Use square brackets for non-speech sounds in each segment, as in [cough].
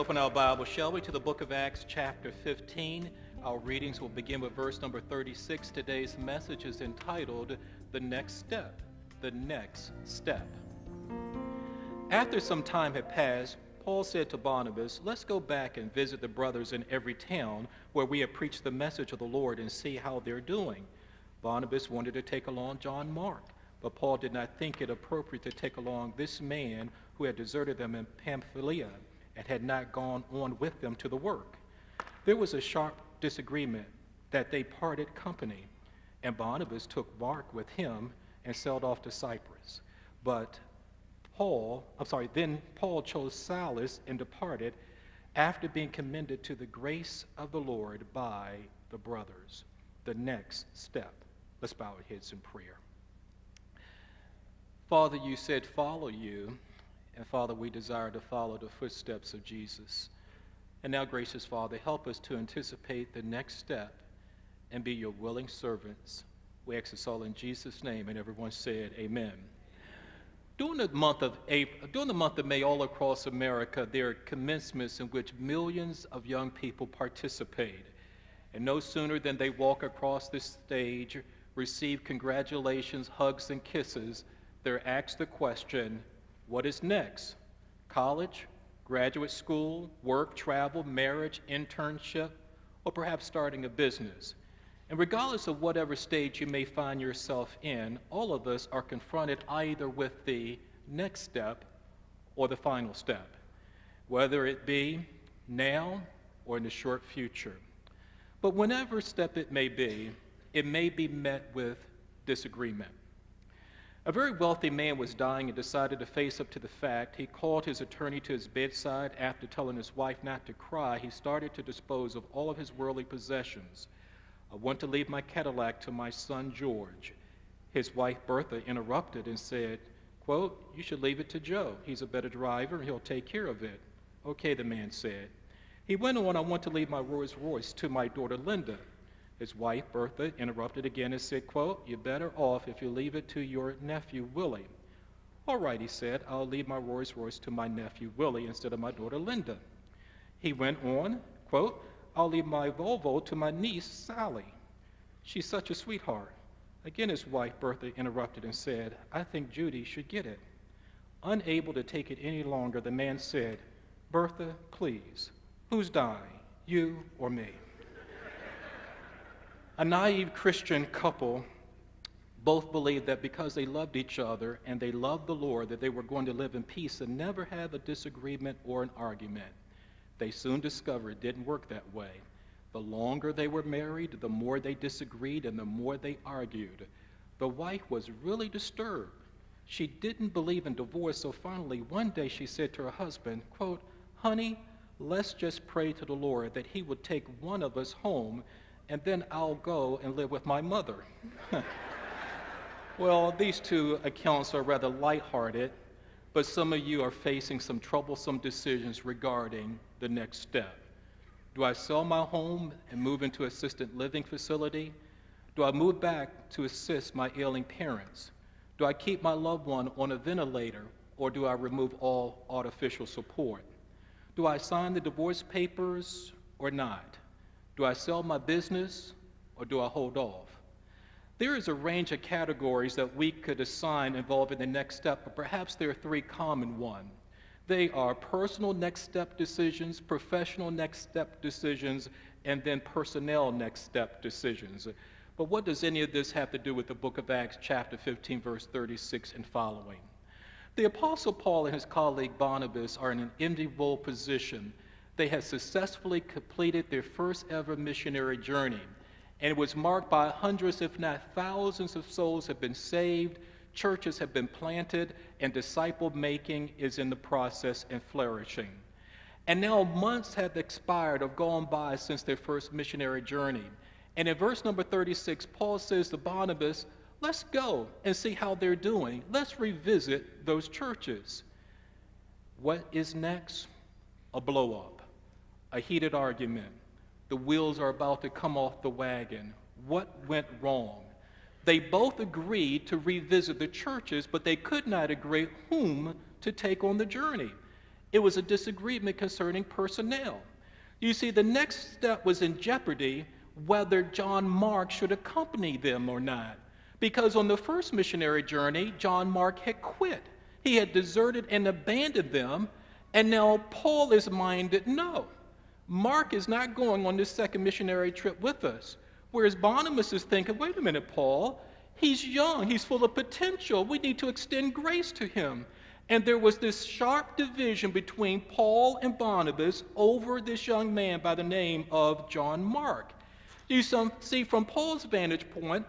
open our Bible, shall we, to the book of Acts, chapter 15. Our readings will begin with verse number 36. Today's message is entitled, The Next Step. The Next Step. After some time had passed, Paul said to Barnabas, Let's go back and visit the brothers in every town where we have preached the message of the Lord and see how they're doing. Barnabas wanted to take along John Mark, but Paul did not think it appropriate to take along this man who had deserted them in Pamphylia and had not gone on with them to the work. There was a sharp disagreement that they parted company, and Barnabas took Mark with him and sailed off to Cyprus. But Paul, I'm sorry, then Paul chose Silas and departed after being commended to the grace of the Lord by the brothers. The next step. Let's bow our heads in prayer. Father, you said, follow you. And Father, we desire to follow the footsteps of Jesus. And now, gracious Father, help us to anticipate the next step and be your willing servants. We ask this all in Jesus' name. And everyone said, Amen. During the month of April, during the month of May, all across America, there are commencements in which millions of young people participate. And no sooner than they walk across this stage, receive congratulations, hugs, and kisses, they're asked the question, what is next? College, graduate school, work, travel, marriage, internship, or perhaps starting a business. And regardless of whatever stage you may find yourself in, all of us are confronted either with the next step or the final step, whether it be now or in the short future. But whenever step it may be, it may be met with disagreement. A very wealthy man was dying and decided to face up to the fact. He called his attorney to his bedside. After telling his wife not to cry, he started to dispose of all of his worldly possessions. I want to leave my Cadillac to my son George. His wife Bertha interrupted and said, quote, You should leave it to Joe. He's a better driver and he'll take care of it. Okay, the man said. He went on, I want to leave my Rolls Royce to my daughter Linda. His wife, Bertha, interrupted again and said, quote, You're better off if you leave it to your nephew, Willie. All right, he said, I'll leave my Rolls Royce to my nephew, Willie, instead of my daughter, Linda. He went on, quote, I'll leave my Volvo to my niece, Sally. She's such a sweetheart. Again, his wife, Bertha, interrupted and said, I think Judy should get it. Unable to take it any longer, the man said, Bertha, please, who's dying, you or me? A naive Christian couple both believed that because they loved each other and they loved the Lord, that they were going to live in peace and never have a disagreement or an argument. They soon discovered it didn't work that way. The longer they were married, the more they disagreed and the more they argued. The wife was really disturbed. She didn't believe in divorce, so finally one day she said to her husband, quote, Honey, let's just pray to the Lord that he would take one of us home and then I'll go and live with my mother. [laughs] well, these two accounts are rather lighthearted, but some of you are facing some troublesome decisions regarding the next step. Do I sell my home and move into assisted living facility? Do I move back to assist my ailing parents? Do I keep my loved one on a ventilator or do I remove all artificial support? Do I sign the divorce papers or not? Do I sell my business or do I hold off? There is a range of categories that we could assign involving the next step, but perhaps there are three common ones. They are personal next step decisions, professional next step decisions, and then personnel next step decisions. But what does any of this have to do with the book of Acts, chapter 15, verse 36 and following? The Apostle Paul and his colleague Barnabas are in an enviable position they had successfully completed their first ever missionary journey. And it was marked by hundreds, if not thousands, of souls have been saved, churches have been planted, and disciple making is in the process and flourishing. And now months have expired or gone by since their first missionary journey. And in verse number 36, Paul says to Barnabas, Let's go and see how they're doing. Let's revisit those churches. What is next? A blow up a heated argument. The wheels are about to come off the wagon. What went wrong? They both agreed to revisit the churches, but they could not agree whom to take on the journey. It was a disagreement concerning personnel. You see, the next step was in jeopardy whether John Mark should accompany them or not. Because on the first missionary journey, John Mark had quit. He had deserted and abandoned them, and now Paul is minded no. Mark is not going on this second missionary trip with us. Whereas Barnabas is thinking, wait a minute, Paul, he's young, he's full of potential. We need to extend grace to him. And there was this sharp division between Paul and Barnabas over this young man by the name of John Mark. You see, from Paul's vantage point,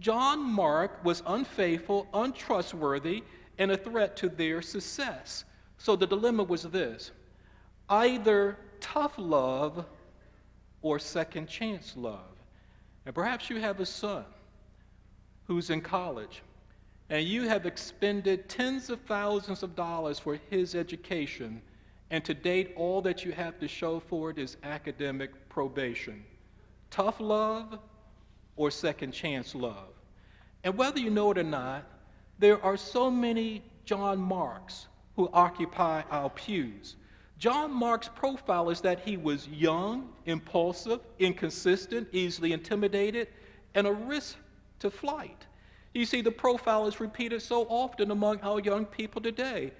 John Mark was unfaithful, untrustworthy, and a threat to their success. So the dilemma was this either tough love or second chance love. And perhaps you have a son who's in college and you have expended tens of thousands of dollars for his education, and to date, all that you have to show for it is academic probation. Tough love or second chance love. And whether you know it or not, there are so many John Marks who occupy our pews. John Mark's profile is that he was young, impulsive, inconsistent, easily intimidated, and a risk to flight. You see, the profile is repeated so often among our young people today.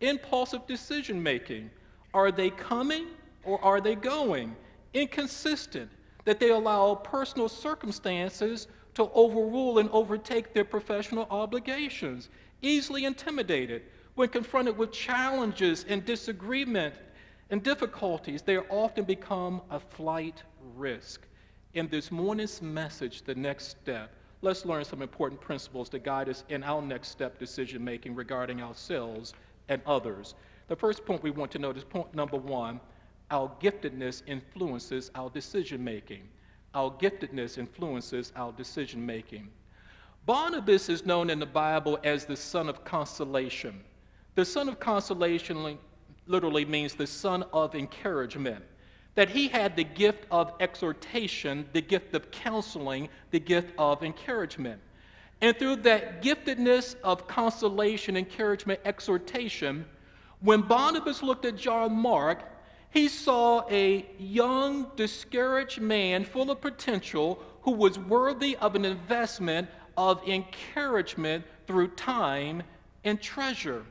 Impulsive decision making. Are they coming or are they going? Inconsistent, that they allow personal circumstances to overrule and overtake their professional obligations. Easily intimidated. When confronted with challenges and disagreement and difficulties, they often become a flight risk. In this morning's message, the next step, let's learn some important principles to guide us in our next step decision making regarding ourselves and others. The first point we want to note is point number one our giftedness influences our decision making. Our giftedness influences our decision making. Barnabas is known in the Bible as the son of consolation. The son of consolation literally means the son of encouragement that he had the gift of exhortation, the gift of counseling, the gift of encouragement. And through that giftedness of consolation, encouragement, exhortation, when Barnabas looked at John Mark, he saw a young, discouraged man full of potential who was worthy of an investment of encouragement through time and treasure.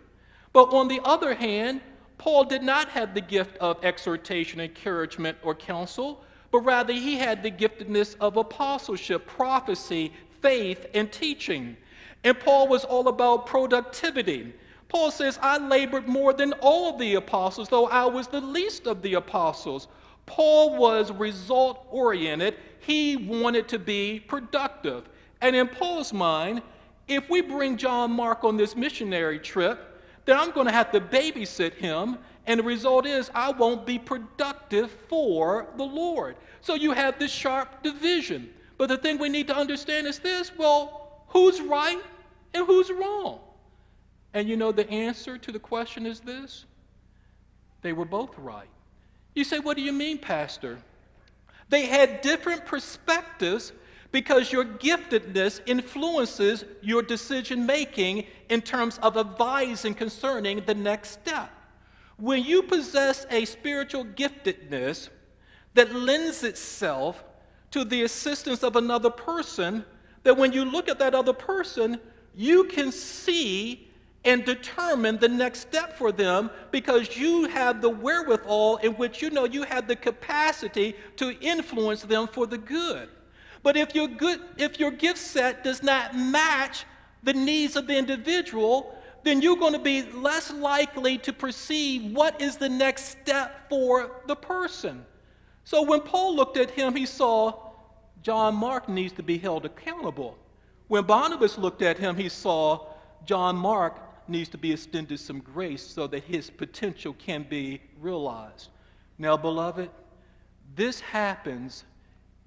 But on the other hand, Paul did not have the gift of exhortation, encouragement, or counsel, but rather he had the giftedness of apostleship, prophecy, faith, and teaching. And Paul was all about productivity. Paul says, I labored more than all the apostles, though I was the least of the apostles. Paul was result oriented, he wanted to be productive. And in Paul's mind, if we bring John Mark on this missionary trip, then I'm going to have to babysit him, and the result is I won't be productive for the Lord. So you have this sharp division. But the thing we need to understand is this well, who's right and who's wrong? And you know, the answer to the question is this they were both right. You say, What do you mean, Pastor? They had different perspectives because your giftedness influences your decision making in terms of advising concerning the next step. When you possess a spiritual giftedness that lends itself to the assistance of another person, that when you look at that other person, you can see and determine the next step for them because you have the wherewithal in which you know you have the capacity to influence them for the good. But if your, good, if your gift set does not match the needs of the individual, then you're going to be less likely to perceive what is the next step for the person. So when Paul looked at him, he saw John Mark needs to be held accountable. When Barnabas looked at him, he saw John Mark needs to be extended some grace so that his potential can be realized. Now, beloved, this happens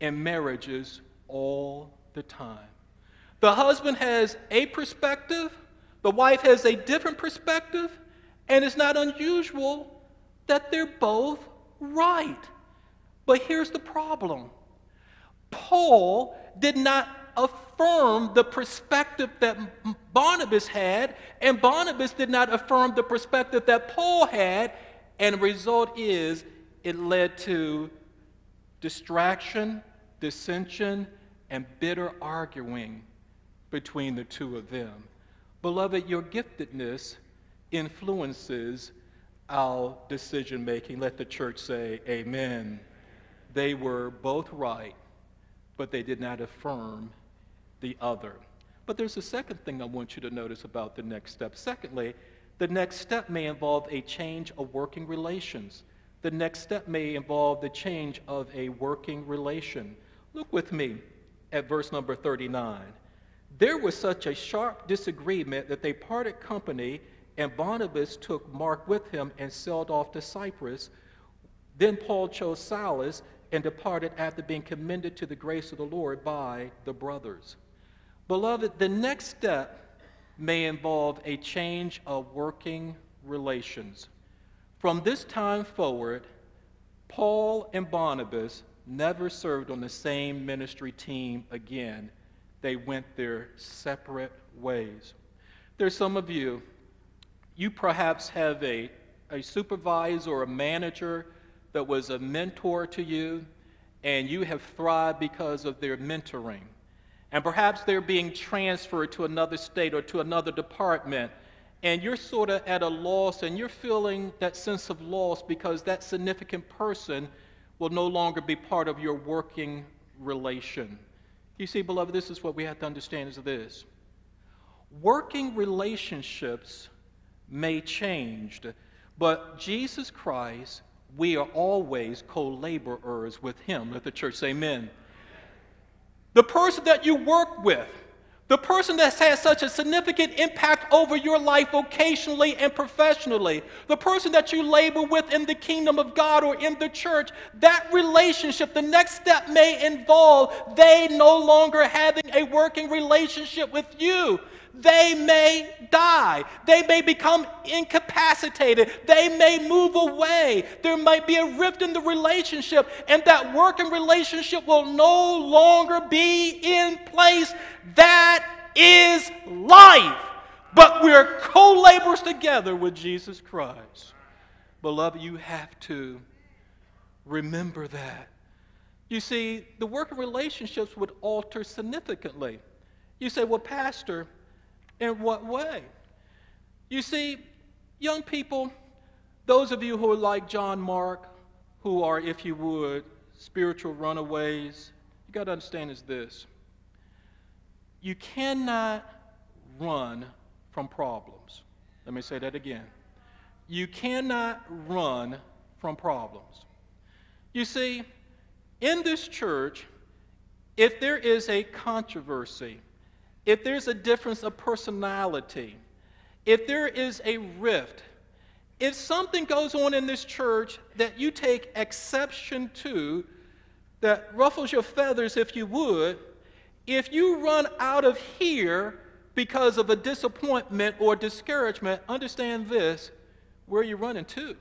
in marriages all the time. The husband has a perspective, the wife has a different perspective, and it's not unusual that they're both right. But here's the problem Paul did not affirm the perspective that Barnabas had, and Barnabas did not affirm the perspective that Paul had, And the result is it led to distraction, dissension, and bitter arguing between the two of them. Beloved, your giftedness influences our decision making. Let the church say, Amen. They were both right, but they did not affirm the other. But there's a second thing I want you to notice about the next step. Secondly, the next step may involve a change of working relations. The next step may involve the change of a working relation. Look with me at verse number 39. There was such a sharp disagreement that they parted company, and Barnabas took Mark with him and sailed off to Cyprus. Then Paul chose Silas and departed after being commended to the grace of the Lord by the brothers. Beloved, the next step may involve a change of working relations. From this time forward, Paul and Barnabas never served on the same ministry team again. They went their separate ways. There's some of you, you perhaps have a, a supervisor or a manager that was a mentor to you, and you have thrived because of their mentoring. And perhaps they're being transferred to another state or to another department, and you're sort of at a loss and you're feeling that sense of loss because that significant person will no longer be part of your working relation. You see, beloved, this is what we have to understand is this. Working relationships may change, but Jesus Christ, we are always co-laborers with him. Let the church say amen. The person that you work with, the person that has such a significant impact over your life vocationally and professionally, the person that you labor with in the kingdom of God or in the church, that relationship, the next step may involve they no longer having a working relationship with you. They may die. They may become incapacitated. They may move away. There might be a rift in the relationship, and that working relationship will no longer be in place. That is life. But we're co laborers together with Jesus Christ. Beloved, you have to remember that. You see, the working relationships would alter significantly. You say, well, Pastor, in what way? You see, young people, those of you who are like John Mark, who are, if you would, spiritual runaways, you got to understand is this. You cannot run from problems. Let me say that again. You cannot run from problems. You see, in this church, if there is a controversy, if there's a difference of personality, if there is a rift, if something goes on in this church that you take exception to, that ruffles your feathers, if you would, if you run out of here because of a disappointment or discouragement, understand this where are you running to?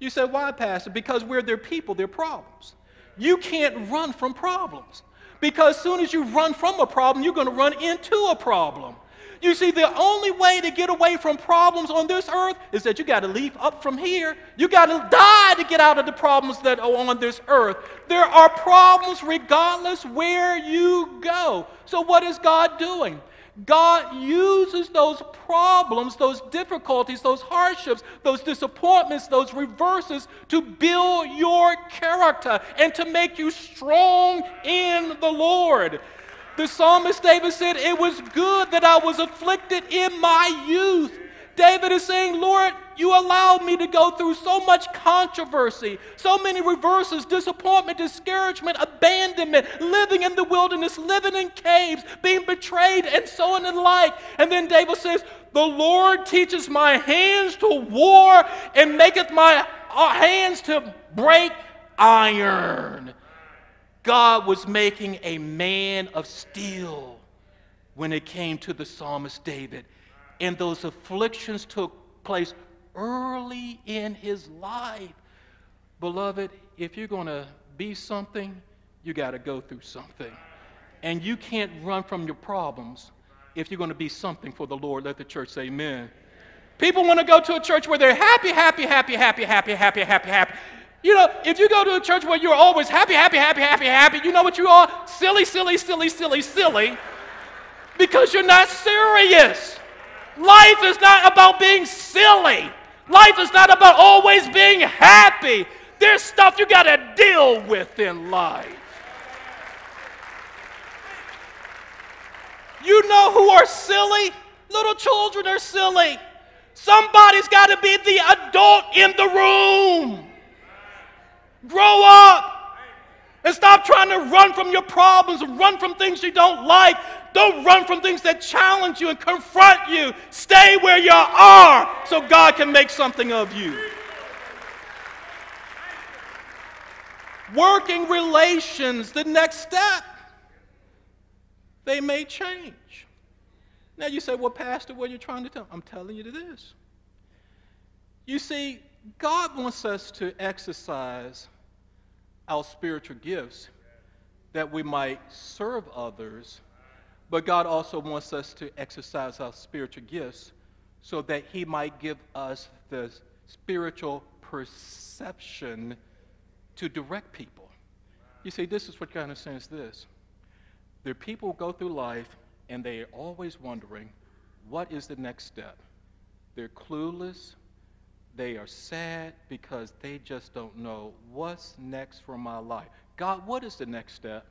You say, why, Pastor? Because we're their people, their problems. You can't run from problems. Because as soon as you run from a problem, you're going to run into a problem. You see, the only way to get away from problems on this earth is that you got to leave up from here. You got to die to get out of the problems that are on this earth. There are problems regardless where you go. So, what is God doing? God uses those problems, those difficulties, those hardships, those disappointments, those reverses to build your character and to make you strong in the Lord. The psalmist David said, It was good that I was afflicted in my youth. David is saying, Lord, you allowed me to go through so much controversy, so many reverses, disappointment, discouragement, abandonment, living in the wilderness, living in caves, being betrayed, and so on and like. And then David says, The Lord teaches my hands to war and maketh my uh, hands to break iron. God was making a man of steel when it came to the psalmist David. And those afflictions took place early in his life. Beloved, if you're going to be something, you got to go through something. And you can't run from your problems if you're going to be something for the Lord. Let the church say amen. People want to go to a church where they're happy, happy, happy, happy, happy, happy, happy, happy. You know, if you go to a church where you're always happy, happy, happy, happy, happy, you know what you are? Silly, silly, silly, silly, silly, because you're not serious. Life is not about being silly. Life is not about always being happy. There's stuff you got to deal with in life. You know who are silly? Little children are silly. Somebody's got to be the adult in the room. Grow up. And stop trying to run from your problems and run from things you don't like. Don't run from things that challenge you and confront you. Stay where you are so God can make something of you. Working relations, the next step, they may change. Now you say, well, Pastor, what are you trying to tell? I'm telling you this. You see, God wants us to exercise our spiritual gifts that we might serve others, but God also wants us to exercise our spiritual gifts so that He might give us the spiritual perception to direct people. You see, this is what is saying is this. There people go through life and they are always wondering, what is the next step? They're clueless. They are sad because they just don't know what's next for my life. God, what is the next step?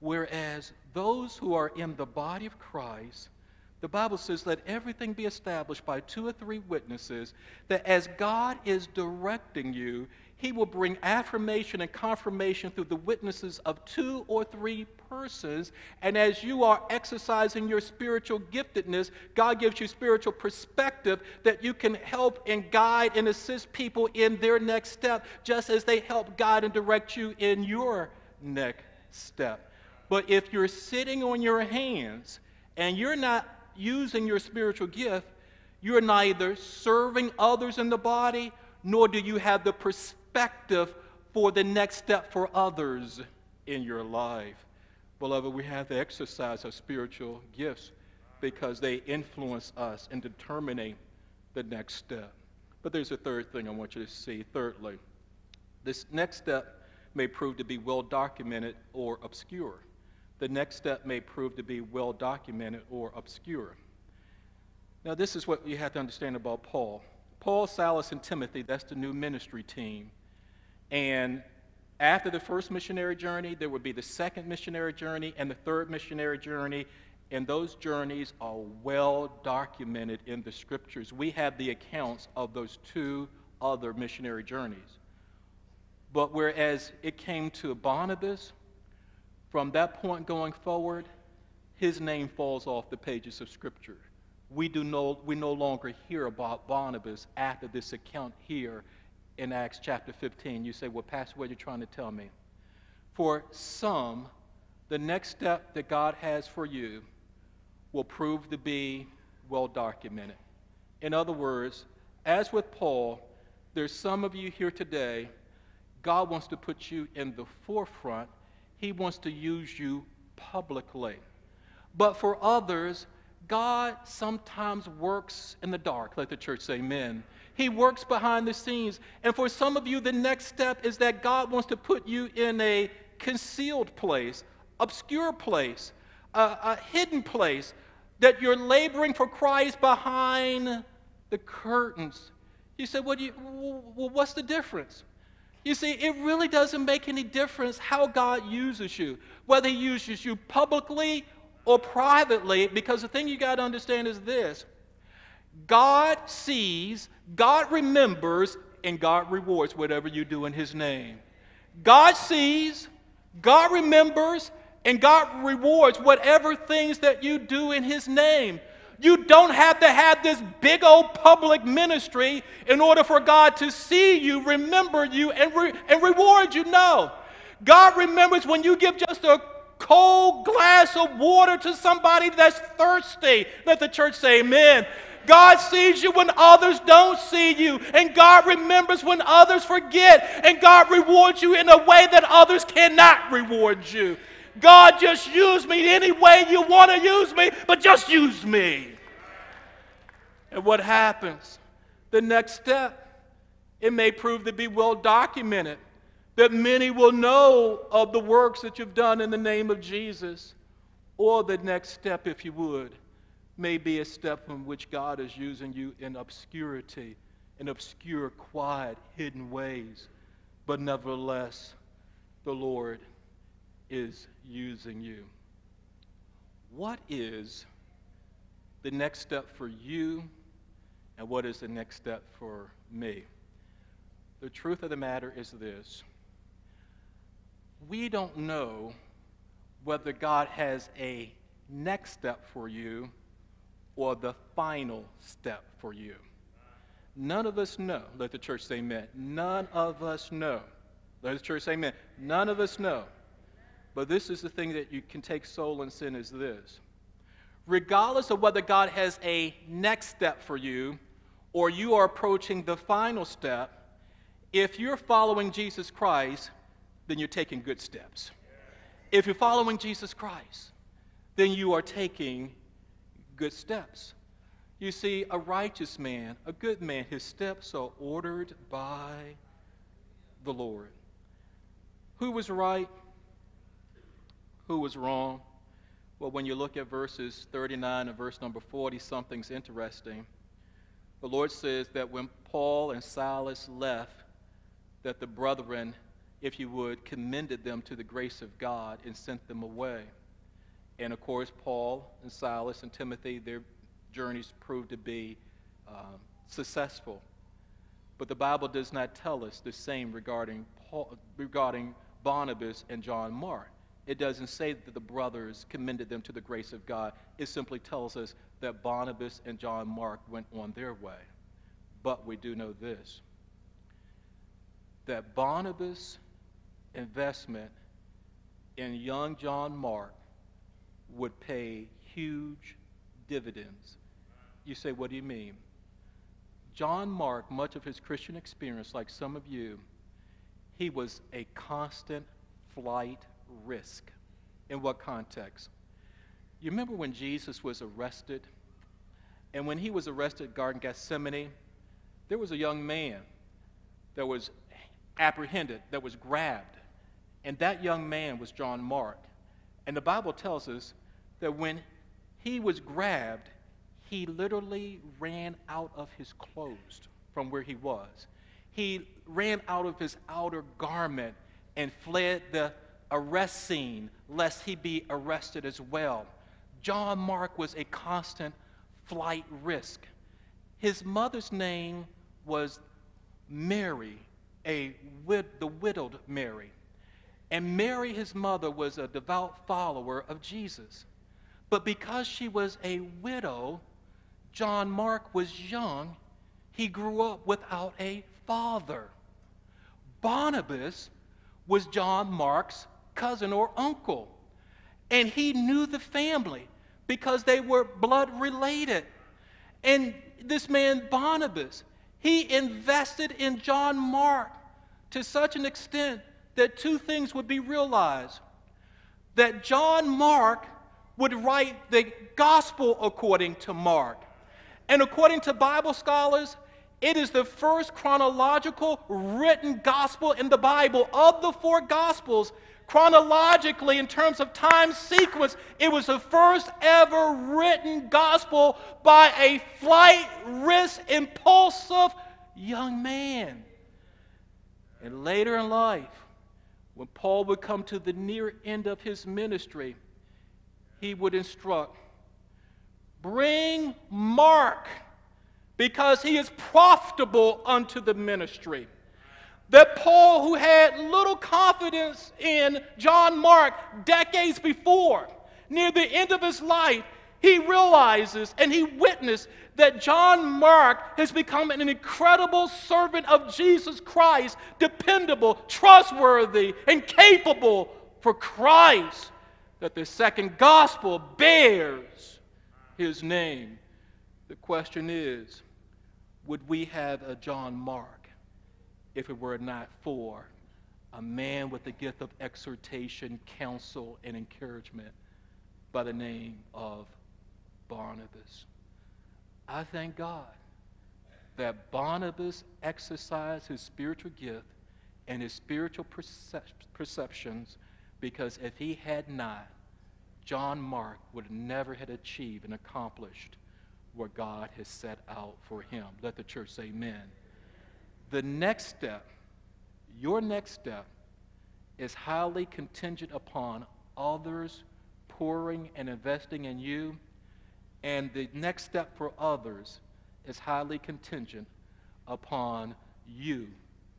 Whereas those who are in the body of Christ, the Bible says, let everything be established by two or three witnesses, that as God is directing you, he will bring affirmation and confirmation through the witnesses of two or three And as you are exercising your spiritual giftedness, God gives you spiritual perspective that you can help and guide and assist people in their next step, just as they help guide and direct you in your next step. But if you're sitting on your hands and you're not using your spiritual gift, you're neither serving others in the body nor do you have the perspective for the next step for others in your life. Beloved, we have to exercise our spiritual gifts because they influence us in determining the next step. But there's a third thing I want you to see. Thirdly, this next step may prove to be well documented or obscure. The next step may prove to be well documented or obscure. Now, this is what you have to understand about Paul. Paul, Silas, and Timothy, that's the new ministry team. And after the first missionary journey, there would be the second missionary journey and the third missionary journey. And those journeys are well documented in the scriptures. We have the accounts of those two other missionary journeys. But whereas it came to Barnabas, from that point going forward, his name falls off the pages of Scripture. We, do no, we no longer hear about Barnabas after this account here in Acts chapter 15. You say, Well, Pastor, what are you trying to tell me? For some, the next step that God has for you will prove to be well documented. In other words, as with Paul, there's some of you here today, God wants to put you in the forefront. He wants to use you publicly. But for others, God sometimes works in the dark. Let the church say amen. He works behind the scenes. And for some of you, the next step is that God wants to put you in a concealed place, obscure place, a, a hidden place, that you're laboring for Christ behind the curtains. You say, well, you, well, what's the difference? You see, it really doesn't make any difference how God uses you, whether He uses you publicly or privately, because the thing you got to understand is this God sees, God remembers, and God rewards whatever you do in His name. God sees, God remembers, and God rewards whatever things that you do in His name. You don't have to have this big old public ministry in order for God to see you, remember you, and, re- and reward you. No. God remembers when you give just a cold glass of water to somebody that's thirsty. Let the church say amen. God sees you when others don't see you. And God remembers when others forget. And God rewards you in a way that others cannot reward you. God, just use me any way you want to use me, but just use me. And what happens? The next step, it may prove to be well documented that many will know of the works that you've done in the name of Jesus. Or the next step, if you would, may be a step in which God is using you in obscurity, in obscure, quiet, hidden ways. But nevertheless, the Lord is using you. What is the next step for you, and what is the next step for me? The truth of the matter is this we don't know whether God has a next step for you or the final step for you. None of us know. Let the church say amen. None of us know. Let the church say amen. None of us know. But this is the thing that you can take soul and sin is this. Regardless of whether God has a next step for you or you are approaching the final step, if you're following Jesus Christ, then you're taking good steps. If you're following Jesus Christ, then you are taking good steps. You see, a righteous man, a good man, his steps are ordered by the Lord. Who was right? Who was wrong? Well, when you look at verses 39 and verse number 40, something's interesting. The Lord says that when Paul and Silas left, that the brethren if you would, commended them to the grace of God and sent them away. And of course, Paul and Silas and Timothy, their journeys proved to be um, successful. But the Bible does not tell us the same regarding, Paul, regarding Barnabas and John Mark. It doesn't say that the brothers commended them to the grace of God. It simply tells us that Barnabas and John Mark went on their way. But we do know this that Barnabas investment in young John Mark would pay huge dividends. You say, what do you mean? John Mark, much of his Christian experience, like some of you, he was a constant flight risk. In what context? You remember when Jesus was arrested? And when he was arrested at Garden Gethsemane, there was a young man that was apprehended, that was grabbed. And that young man was John Mark. And the Bible tells us that when he was grabbed, he literally ran out of his clothes from where he was. He ran out of his outer garment and fled the arrest scene lest he be arrested as well. John Mark was a constant flight risk. His mother's name was Mary, a wid- the widowed Mary. And Mary, his mother, was a devout follower of Jesus. But because she was a widow, John Mark was young, he grew up without a father. Barnabas was John Mark's cousin or uncle. And he knew the family because they were blood related. And this man, Barnabas, he invested in John Mark to such an extent that two things would be realized that John Mark would write the gospel according to Mark. And according to Bible scholars, it is the first chronological written gospel in the Bible of the four gospels. Chronologically, in terms of time sequence, it was the first ever written gospel by a flight risk impulsive young man. And later in life, when Paul would come to the near end of his ministry, he would instruct bring Mark because he is profitable unto the ministry. That Paul, who had little confidence in John Mark decades before, near the end of his life, he realizes and he witnessed that John Mark has become an incredible servant of Jesus Christ, dependable, trustworthy, and capable for Christ, that the second gospel bears his name. The question is would we have a John Mark if it were not for a man with the gift of exhortation, counsel, and encouragement by the name of Barnabas? I thank God that Barnabas exercised his spiritual gift and his spiritual percep- perceptions because if he had not, John Mark would never have achieved and accomplished what God has set out for him. Let the church say amen. The next step, your next step, is highly contingent upon others pouring and investing in you. And the next step for others is highly contingent upon you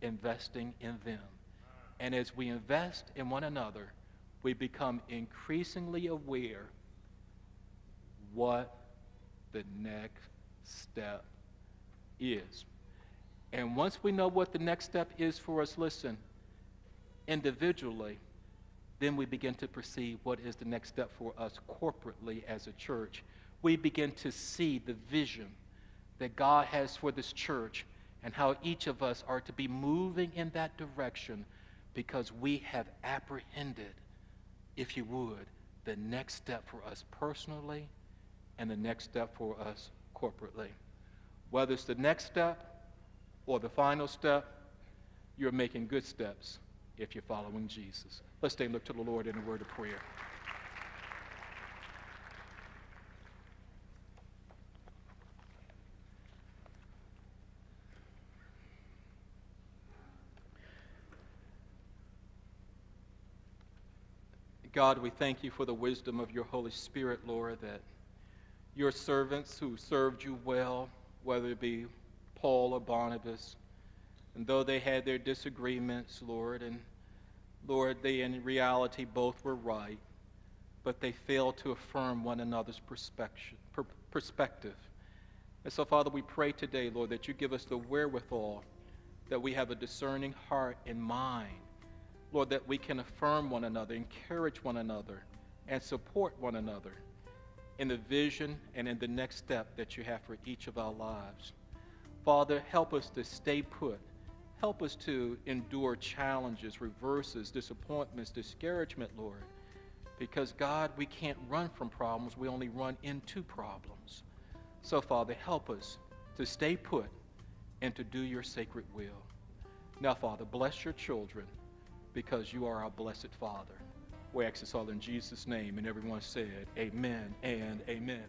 investing in them. And as we invest in one another, we become increasingly aware what the next step is. And once we know what the next step is for us, listen, individually, then we begin to perceive what is the next step for us corporately as a church. We begin to see the vision that God has for this church and how each of us are to be moving in that direction because we have apprehended, if you would, the next step for us personally and the next step for us corporately. Whether it's the next step or the final step, you're making good steps if you're following Jesus. Let's stay and look to the Lord in a word of prayer. God, we thank you for the wisdom of your Holy Spirit, Lord, that your servants who served you well, whether it be Paul or Barnabas, and though they had their disagreements, Lord, and Lord, they in reality both were right, but they failed to affirm one another's perspective. And so, Father, we pray today, Lord, that you give us the wherewithal, that we have a discerning heart and mind Lord, that we can affirm one another, encourage one another, and support one another in the vision and in the next step that you have for each of our lives. Father, help us to stay put. Help us to endure challenges, reverses, disappointments, discouragement, Lord. Because, God, we can't run from problems, we only run into problems. So, Father, help us to stay put and to do your sacred will. Now, Father, bless your children because you are our blessed Father. We ask this all in Jesus' name. And everyone said, Amen and amen.